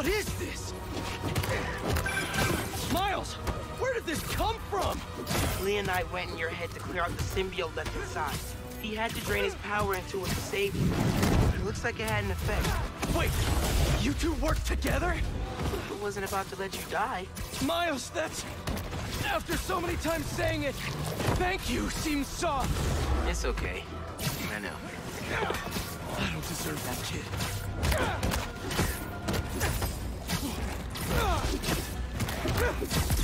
What is this? Miles, where did this come from? Leonite went in your head to clear out the symbiote left inside. He had to drain his power into it to save you. It looks like it had an effect. Wait, you two worked together? I wasn't about to let you die. Miles, that's... After so many times saying it, thank you seems soft. It's okay. I know. I don't deserve that kid. you